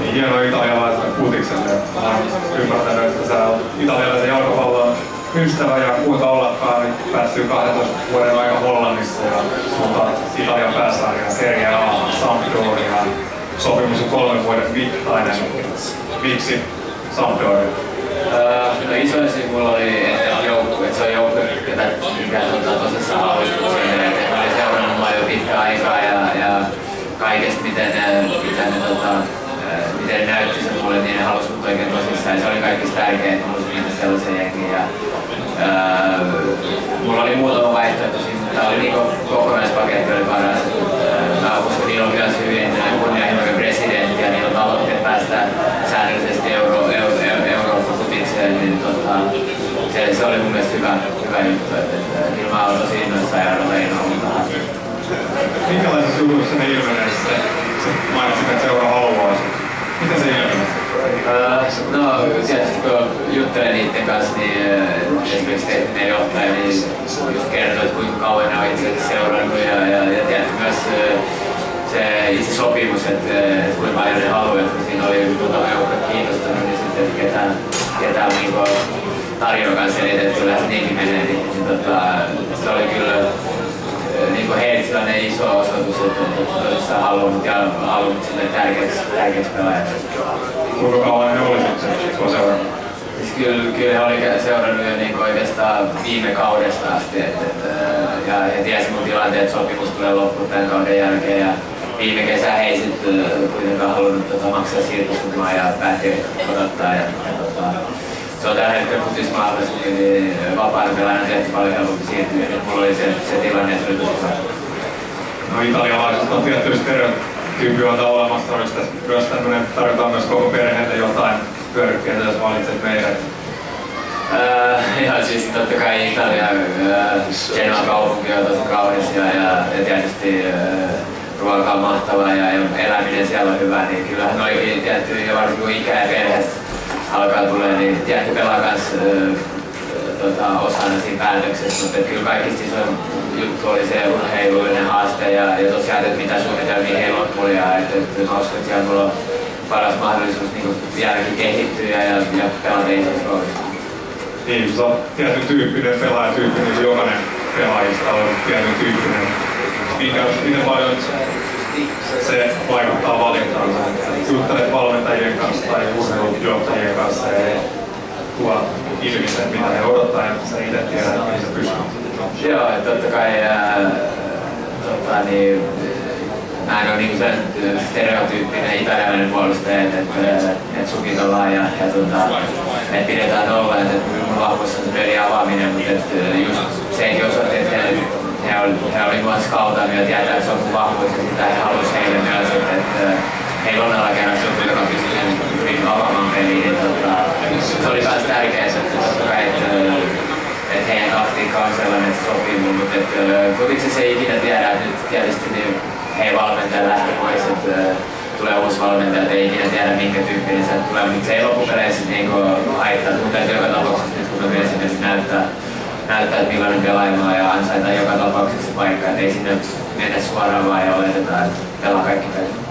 niin hieno italialaisen futiksen. Olen ymmärtänyt, että sä olet italialaisen jalkapallon ystävä ja kuinka ollakaan nyt päässyt 12 vuoden aika Hollannissa ja suuntaan Italian pääsarjaan Serie A Sampdoriaan. Sopimus on kolmen vuoden mittainen. Miksi Sampdoria? Öö, no isoin mulla oli, että joukku, että se on joukku, mikä, mikä tota, tosissaan hallitukseen. Että mä olin seurannut mua jo pitkä aikaa ja, ja kaikesta, miten ne, miten ne, tota, miten näytti sen mulle, niin halusi mut oikein tosissaan. Se oli kaikista tärkeintä, että mulla oli sellaisen jengiin. Ja, öö, mulla oli muutama vaihtoehto mutta tämä oli niinku kokonaispaketti oli paras. Öö, mä uskon, niillä on myös hyvin kunnianhimoinen presidentti ja niillä on tavoitteet päästä säännöllisesti euro, euro, euro, Euroopan-futikseen, niin tota, se, se, oli mun mielestä hyvä, hyvä juttu, että, että kyllä mä olen tosi innoissaan ja odotan innolla Minkälaisessa jutussa ne ilmenee se, se mainitsit, että seura haluaa Miten se ilmenee? Uh, no tietysti kun juttelen niiden kanssa, niin esimerkiksi tekninen johtaja niin just kertoo, että kuinka kauan ne on itse seurannut ja, ja, ja tietysti myös se itse sopimus, että, että kuinka paljon ne haluaa, että siinä oli muutama joukko kiinnostunut, niin sitten että ketään, ketään niin tarjoaa kanssa selitetty, että niinkin menee, niin, niin tota, se oli kyllä niin heille sellainen iso osoitus, että, että todella halunnut ja halunnut sinne tärkeäksi, tärkeäksi pelaajaksi. Kuinka kyllä, kyllä oli seurannut jo niin oikeastaan viime kaudesta asti, että, että, ja he tiesivät mun tilanteen, että sopimus tulee loppuun tämän kauden jälkeen. Ja viime kesä he ei sitten kuitenkaan halunnut tota, maksaa siirtosummaa ja päätti odottaa. Ja, ja, tota, se on tällä hetkellä futis mahdollisesti, niin vapaana pelaajana tehty paljon helpompi siirtyä. Nyt mulla oli se, se tilanne, että tosi No italialaiset on tietty stereotyyppi on olemassa, myös tämmöinen, tarjotaan myös koko perheelle jotain pyörykkeitä, jos valitset meidät. Uh, ihan siis totta kai Italia, Genoa kaupunki on tosi kaunis ja, ja, tietysti uh, ruoka on mahtavaa ja, eläminen siellä on hyvä, niin kyllähän noikin tietty, ja varsinkin kun ikä ja perhe alkaa tulee, niin tietty pelaa kanssa uh, tota, osana siinä päätöksessä, mutta kyllä kaikista isoin juttu oli se urheilullinen haaste ja, ja tosiaan, että mitä suunnitelmia heillä on mulla ja että, että mä uskon, että siellä mulla on paras mahdollisuus niin vieläkin kehittyä ja, ja pelata isossa roolissa. Niin, sä oot tietyn tyyppinen pelaajatyyppi, niin jokainen pelaajista on tietyn tyyppinen. Minkä, miten paljon se vaikuttaa valintaan? Juttelet valmentajien kanssa tai urheilujohtajien kanssa ja tuo ilmi sen, mitä he odottaa ja sä itse tiedät, mihin sä pystyt. Joo, totta kai ää, tota, niin, ole niinku sen stereotyyppinen italialainen puolustaja, että, että, että sukit ollaan ja, ja tota, että pidetään olla, että, että mun vahvuus on se pelin avaaminen, mutta että just sekin osoitti, että he, he, oli, he oli mua skautannut ja tietää, että se on mun vahvuus ja sitä he halusi heille myös, että, että heillä on alakerrassa joku, joka pystyy hyvin avaamaan peliin, niin tota, se oli myös tärkeää, että totta kai, että, että heidän taktiikka on sellainen, että se sopii mun, mutta että, kuitenkin se ei ikinä tiedä, että nyt tietysti niin hei valmentaja lähti pois, että äh, tulee uusi valmentaja, ei ikinä tiedä minkä tyyppinen se tulee, mutta se ei loppupeleissä niinku haittaa, mutta joka tapauksessa nyt kun me sinne näyttää, näyttää, että millainen pelaaja ja ansaita joka tapauksessa paikka, että ei sinne mennä suoraan vaan ja oletetaan, että pelaa kaikki pelit.